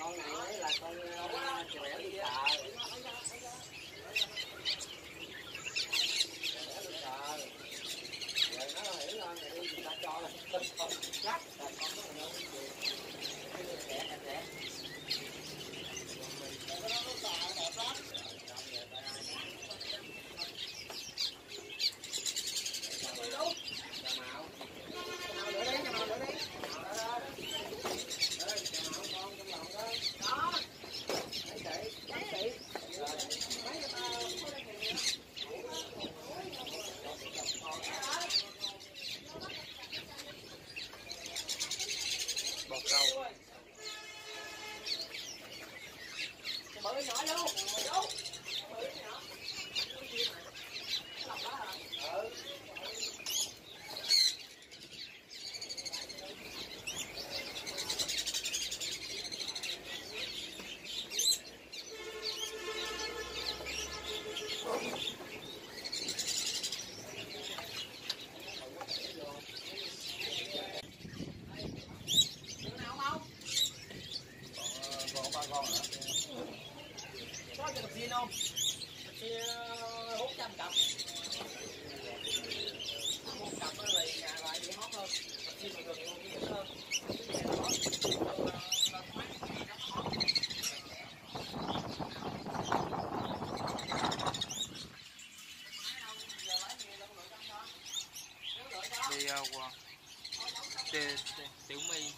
con này là con chèo đi chợ Nope. dao qua tê, tiểu mi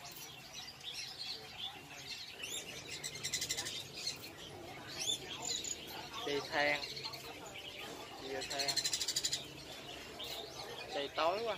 đi than. Đi than. Đi tối quá.